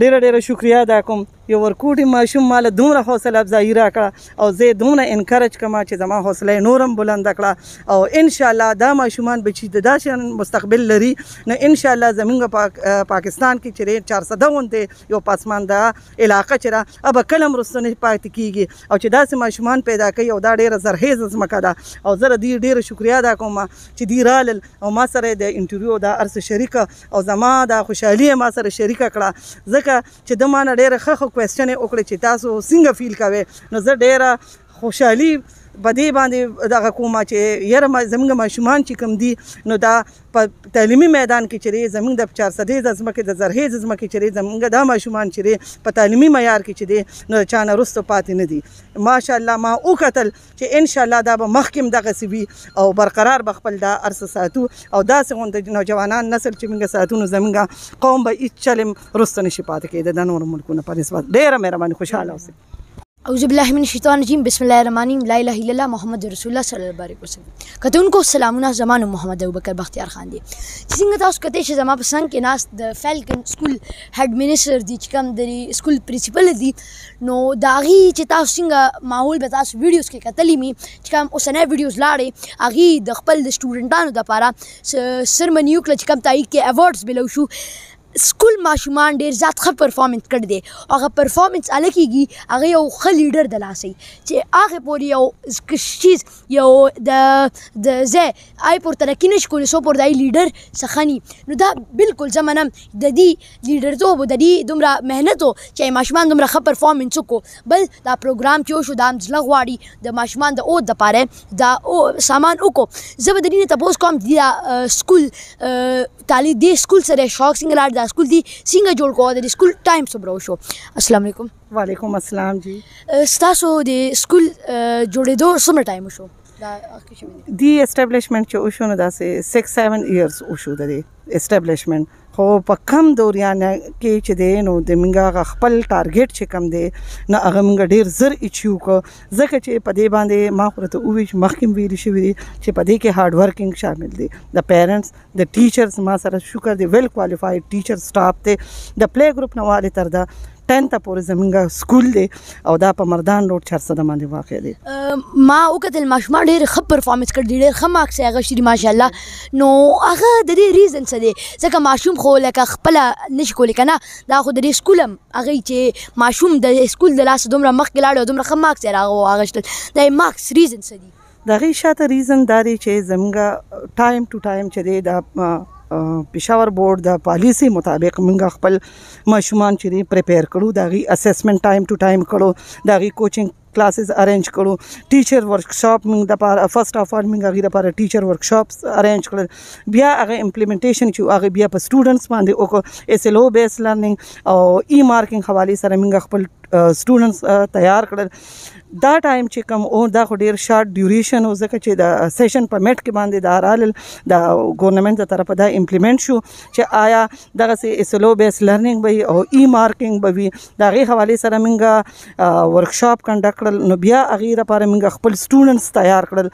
ډیره ډیره شکریا ادا کوم یو ورکوټي ماشوم مال دومره حوصله افزایی راکړه او زه دومره انکرج کما چې زما حوصله نورم بلند کړه او ان شاء الله دا ماشومان به چې د داسې مستقبل لري نو ان شاء الله زمونږ پاک پاکستان کې چې 400 غونډه یو پاسمان دا علاقې چې را اب کلم رسونه پات کیږي او چې داسې ماشومان پیدا کوي او دا ډیره زرهیز زمکه ده او زه دې ډیره شکریا ادا کوم چې دی رال او ما سره د انټرویو دا ارس شریک او زما دا خوشحالي یې ما سره شریکه کړه ځکه چې ده ما نه ډېرې ښه ښه کوېسچنې وکړې چې تاسو څنګه فیل کوئ نو زه ډېره خوشحالي په دې باندې دغه کوم چې یاره زموږ ماشومان چې کوم دي نو دا په تعلیمي میدان کې چې دی زموږ د چار سدیز ځمکې د زرهیز ځمکې چې دی زموږ دا ماشومان چې دی په تعلیمي معیار کې چې دی نو د چا نه وروسته پاتې نه دي ماشاءالله ما وکتل چې ان شاء الله دا به مخکې هم دغسې وي او برقرار به خپل دا هر څه ساتو او داسې غوندې نوجوانان نسل چې موږ ساتو نو زموږ قوم به هیڅ چل هم وروسته نه شي پاتې کېدی د نورو ملکونو په نسبت ډېره مهرباني خوشحاله اوسئ اعوذ بالله من الشیطان الرجیم بسم الله الرحمن الرحیم لا اله الا الله محمد رسول الله صلی الله علیه وسلم کتونکو سلامونه زمانو محمد ابوبکر بختیار خان دی څنګه تاسو کته چې زما په څنګ کې ناس د فالکن سکول هډ منسټر دی چې کوم د سکول پرنسپل دی نو د هغې چې تاسو څنګه ماحول به تاسو ویډیوز کې کتلی مي چې کوم اوسنۍ ویډیوز لاړې هغې د خپل د سټوډنټانو دپاره سرمني وکړه چې کوم ته هغې کې ایوارډز ملو شو سکول ماشومان ډېر زیات ښه پرفارمنس کړی دی او هغه پرفارمنس هله کېږي هغه یو ښه لیډر د لاسه وي چې هغه پورې یو چیز یو د د ځای هغه پورې ترقي نه شي کولی څو پورې د هغه لیډر څه ښه نه وي نو دا بلکل زه منم د دې لیډرتوب او ددی دومره محنت و چی ماشومان دومره ښه پرفارمنس وکړو بل دا پروګرام چی وشو دا هم زړه غواړی د ماشومان د اود لپاره دا سامان وکړو زه به ددی نه تپوس کوم چی دا سکول تعلیم دی سکول سره شوق څنګه لاړ دا سکول دی څنګه جوړ کو ددی سکول ټایم څومره وشو السلام علیکم وعلیکم السلام جی ستاسو د سکول جوړیدو څومره ټایم وشو دی اسټابلیشمنت چې وشو نو داسې 6 7 ایئرز وشو د اسټابلیشمنت خو په کم دوریان کې چې دی نو د موږ هغه خپل ټارګټ چې کم دی نو هغه موږ ډیر زر اچیو کو ځکه چې په دې باندې ما خو ته وویل چې مخکې ویل شوي دي چې په دې کې هارډ ورکینګ شامل دي د پیرنټس د ټیچرز ما سره شکر دی ویل کوالیفاید ټیچر سټاف دی د پلی ګروپ نه والي تر دا ټنته پورې زمونږ سکول دی او دا په مردان روډ چارسده باندې واقع دی ما وکتل ماشومان ډېر ښه پرفارمنس کړی ډېر ښه مارکس یې هغه شری ماشاءالله نو هغه د دې ریزن څه دی ځکه ماشوم خو لکه خپل نشي کولی کنه دا خو د دې سکول هم هغه چې ماشوم د سکول د لاس دومره مخکې لاړ او دومره ښه مارکس یې راغو هغه شتل دا مارکس ریزن څه دی د هغې شاته ریزن دا دی چې زمونږ ټایم ټو ټایم چې دی دا پېښور بورډ د پالیسي مطابق مونږ خپل ماشومان چې دي پریپیر کړو د هغوی اسسمنټ ټایم ټو ټایم کړو د هغوی کوچنګ کلاسز ارینج کړو ټیچر ورکشاپ مونږ د پاره فرست اف آل مونږ هغوی لپاره ټیچر ورکشاپس ارینج کړل بیا هغه امپلیمنټیشن چې هغه بیا په سټوډنټس باندې وکړو اس ایل او بیس لرنینګ او ای مارکینګ حواله سره مونږ خپل سټوډنټس تیار کړل دا ټایم چې کوم او دا خو ډیر شارټ ډیوریشن او ځکه چې دا سیشن په میټ کې باندې دا رال دا ګورنمنت تر طرفه دا امپلیمنٹ شو چې آیا دغه سي اسلو بیس لرنینګ وي او ای مارکینګ به وي دا غي حواله سره موږ ورکشاپ کنډکټ کړل نو بیا غیره لپاره موږ خپل سټوډنټس تیار کړل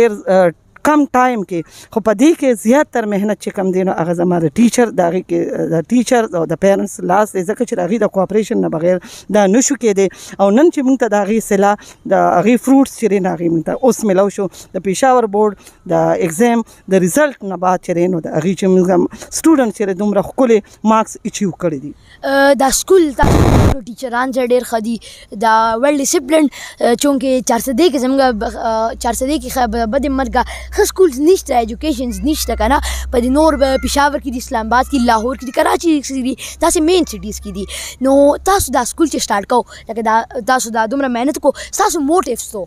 ډیر کم ټایم کې خو په دې کې زیات تر مهنت چې کم دینو هغه زما د ټیچر د هغه کې د ټیچر او د پیرنټس لاس دی ځکه چې هغه د کوآپریشن نه بغیر دا نشو کېدی او نن چې موږ ته د هغه سلا د هغه فروټس چې نه هغه موږ ته اوس ملو شو د پېښور بورډ د ایگزام د رزلټ نه بعد چې نو د هغه چې موږ سټوډنټ چې دومره خولي مارکس اچیو کړی دي دا سکول تاسو ټول ټیچران چې ډیر خدي دا ویل ډیسپلین چونکه چارسدې کې زموږ چارسدې کې بده مرګه خ سکول نشته ایجوکیشن نشته کنه په دې نور پېښور کې د اسلام آباد کې لاهور کې کراچي کې دي تاسو مین سټیز کې دي نو تاسو دا سکول چې سٹارټ کو لکه دا تاسو دا دومره مهنت کو تاسو موټیف سو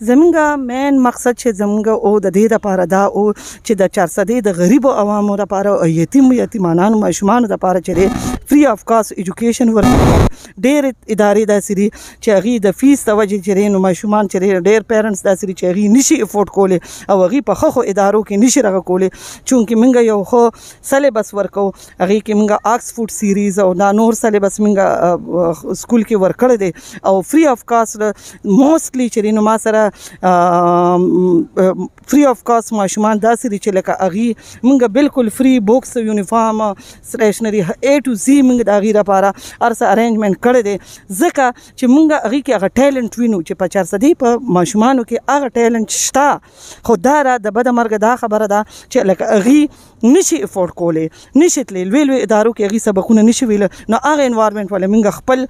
زمونږ مین مقصد چې زمونږ او د دې لپاره دا او چې د چارسدې د غریبو عوامو لپاره او یتیم یتیمانانو ماشومان لپاره چې فری اف کاست ایجوکیشن ورکړي ډېر ادارې دا سری چې هغه د فیس د وجې چې نو ماشومان چې ډېر پیرنټس دا سری چې هغه نشي افورد کولی او هغه په خو ادارو کې نشي رغ کولی چونکه مونږ یو خو سلیبس ورکو هغه کې موږ آکس فوډ سیریز او دا نور سلیبس موږ سکول کې ورکړ دي او فری اف کاسټ موستلی چې نو ما سره فری اف کاسټ ماشومان دا سری چې لکه اغي موږ بالکل فری بوکس یونیفارم سټیشنری ا ټو زی موږ دا غیره لپاره ارس ارینجمنت کړی دي ځکه چې موږ اغي کې هغه ټیلنټ وینو چې په 400 دی په ماشومانو کې هغه ټیلنټ شته خو دا را د بد مرګ دا خبره ده چې لکه اغي نشي افورډ کولای نشي تللی لوی لوی ادارو کې هغه سبقونه نشي ویل نو هغه انوایرمنټ ولې موږ خپل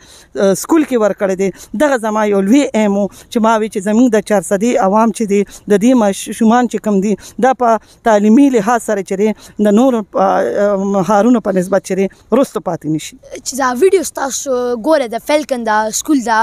سکول کې ورکړی دی دغه زما یو لوی ایم چې ما وی چې زموږ د چارسدي عوام چې دی د دې ماشومان چې کم دي دا په تعلیمي لحاظ سره چې د نور هارونو په نسبت چې روسته پاتې نشي. چې دا ویډیو ستاسو ګوره د فلکن دا سکول دا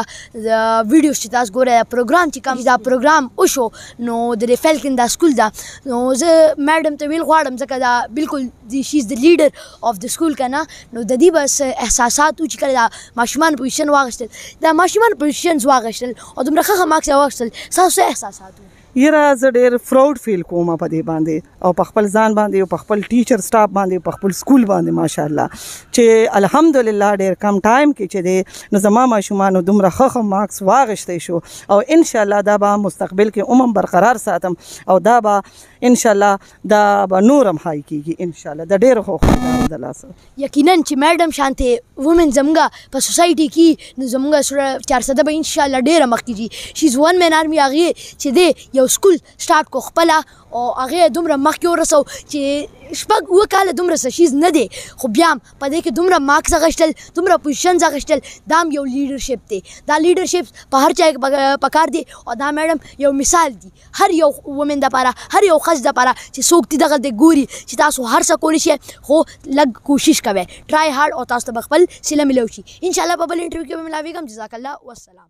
ویډیو چې تاسو ګوره دا پروګرام چې کوم دا پروګرام وشو نو د فلکن دا سکول دا نو زه میډم ته ویل غواړم ځکه دا بالکل دی شي از د لیډر اف د سکول کنه نو د دې بس احساسات چې کله دا ماشومان پوزیشن واغشتل دا ماشومان پوزیشنز واغشتل او دومره ښه ښه مارکس واغشتل تاسو احساسات یره زه ډیر فراود فیل کوم په دې باندې او په خپل ځان باندې او په خپل ټیچر سټاف باندې په خپل سکول باندې ماشاءالله چې الحمدلله ډیر کم ټایم کې چې دې نو زما ماشومان دومره خخه مارکس واغشته شو او ان شاء الله دا به مستقبل کې عمر برقرار ساتم او دا به ان شاء الله دا به نور هم های کیږي ان شاء الله د ډېرو خو خدای د لاسه یقینا چې میډم شانته وومن زمونږ په سوسایټي کې نو زمونږ سره 400 به ان شاء الله ډېر مخ کیږي شي ځوان مین آرمي هغه چې دی یو سکول سٹارټ کو خپل او هغه دومره مخ کې ورسو چې شپږ و کال دومره سشیز نه دی خو بیا په دې کې دومره مارکس غشتل دومره پوزیشن غشتل دا یو لیډرشپ دی دا لیډرشپ په هر چا کې پکار دی او دا میډم یو مثال دی هر یو ومن د پاره هر یو خز د پاره چې څوک دي دغه ته ګوري چې تاسو هر څه کولی شئ خو لګ کوشش کوئ ټرای هارډ او تاسو ته خپل سیله ملو شي ان شاء الله په بل انټرویو کې به ملاویږم جزاک الله والسلام